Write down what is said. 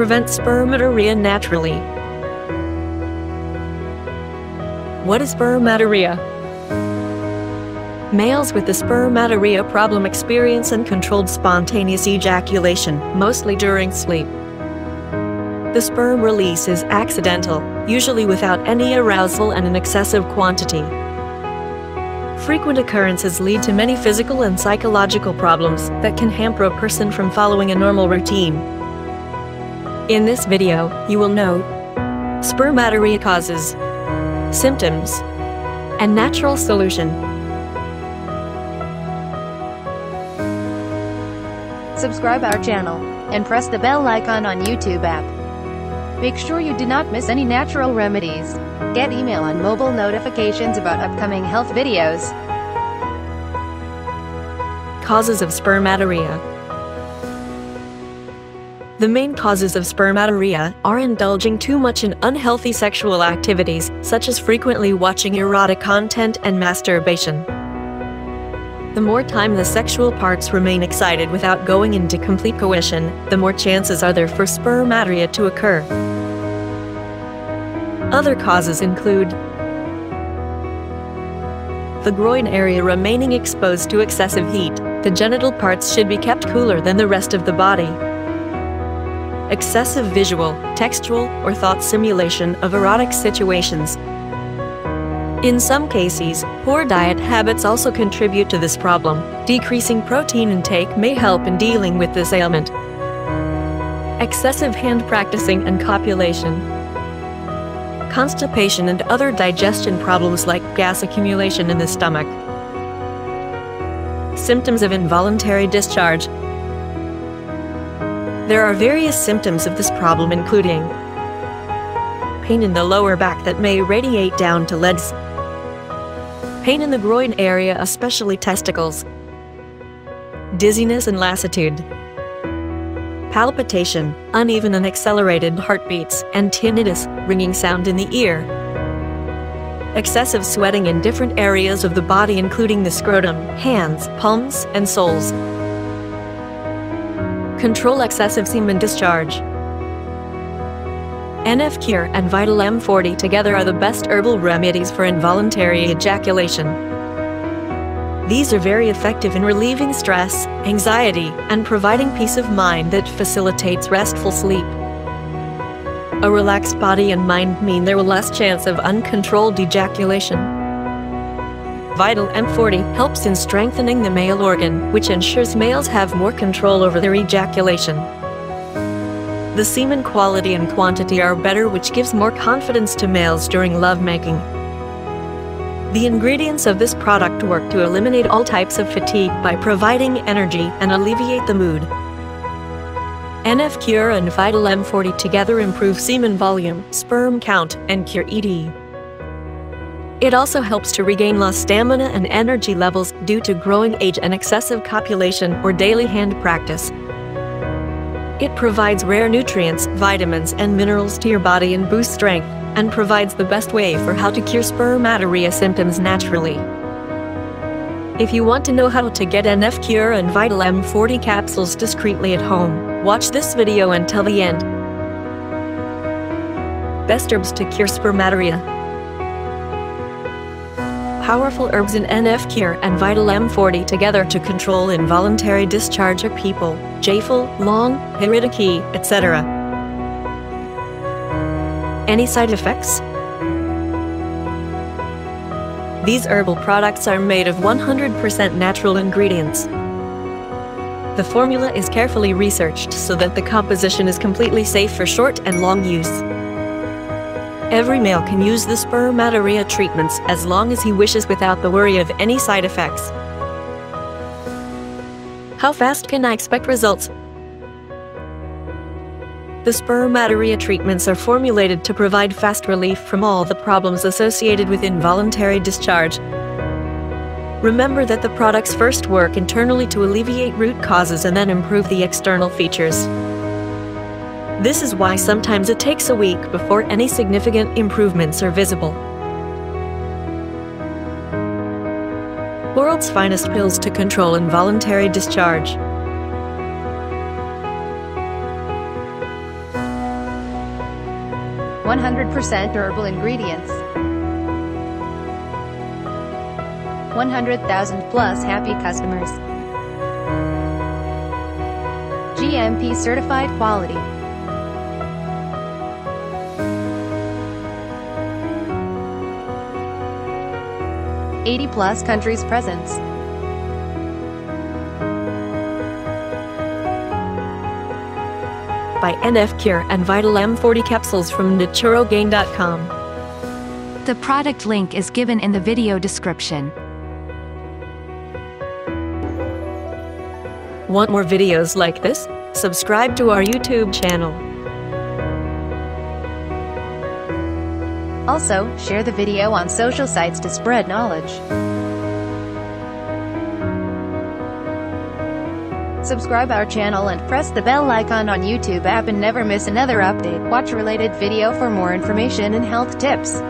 prevent spermatorrhea naturally. What is spermatorrhea? Males with the spermatorrhea problem experience uncontrolled spontaneous ejaculation, mostly during sleep. The sperm release is accidental, usually without any arousal and an excessive quantity. Frequent occurrences lead to many physical and psychological problems that can hamper a person from following a normal routine. In this video, you will know spermatorrhea causes, symptoms, and natural solution. Subscribe our channel and press the bell icon on YouTube app. Make sure you do not miss any natural remedies. Get email on mobile notifications about upcoming health videos. Causes of spermatorrhea. The main causes of spermatorrhea are indulging too much in unhealthy sexual activities, such as frequently watching erotic content and masturbation. The more time the sexual parts remain excited without going into complete coition, the more chances are there for spermatorrhea to occur. Other causes include the groin area remaining exposed to excessive heat. The genital parts should be kept cooler than the rest of the body. Excessive visual, textual, or thought simulation of erotic situations. In some cases, poor diet habits also contribute to this problem. Decreasing protein intake may help in dealing with this ailment. Excessive hand practicing and copulation. Constipation and other digestion problems like gas accumulation in the stomach. Symptoms of involuntary discharge. There are various symptoms of this problem including pain in the lower back that may radiate down to legs, pain in the groin area, especially testicles, dizziness and lassitude, palpitation, uneven and accelerated heartbeats, and tinnitus, ringing sound in the ear. Excessive sweating in different areas of the body including the scrotum, hands, palms, and soles. Control excessive semen discharge. NF Cure and Vital M40 together are the best herbal remedies for involuntary ejaculation. These are very effective in relieving stress, anxiety, and providing peace of mind that facilitates restful sleep. A relaxed body and mind mean there will less chance of uncontrolled ejaculation. Vital M40 helps in strengthening the male organ, which ensures males have more control over their ejaculation. The semen quality and quantity are better, which gives more confidence to males during lovemaking. The ingredients of this product work to eliminate all types of fatigue by providing energy and alleviate the mood. NF Cure and Vital M40 together improve semen volume, sperm count, and cure ED. It also helps to regain lost stamina and energy levels due to growing age and excessive copulation or daily hand practice. It provides rare nutrients, vitamins, and minerals to your body and boosts strength, and provides the best way for how to cure spermatorrhea symptoms naturally. If you want to know how to get NF Cure and Vital M40 capsules discreetly at home, watch this video until the end. Best herbs to cure spermatorrhea. Powerful herbs in NF Cure and Vital M40 together to control involuntary discharge of people, Jaiphal, Long, Haritaki, etc. Any side effects? These herbal products are made of 100% natural ingredients. The formula is carefully researched so that the composition is completely safe for short and long use. Every male can use the spermatorrhea treatments as long as he wishes without the worry of any side effects. How fast can I expect results? The spermatorrhea treatments are formulated to provide fast relief from all the problems associated with involuntary discharge. Remember that the products first work internally to alleviate root causes and then improve the external features. This is why sometimes it takes a week before any significant improvements are visible. World's finest pills to control involuntary discharge. 100% herbal ingredients. 100,000 plus happy customers. GMP certified quality. Eighty plus countries presence. by NF Cure and Vital M40 capsules from NaturoGain.com. The product link is given in the video description. Want more videos like this? Subscribe to our YouTube channel. Also, share the video on social sites to spread knowledge. Subscribe our channel and press the bell icon on YouTube app and never miss another update. Watch related video for more information and health tips.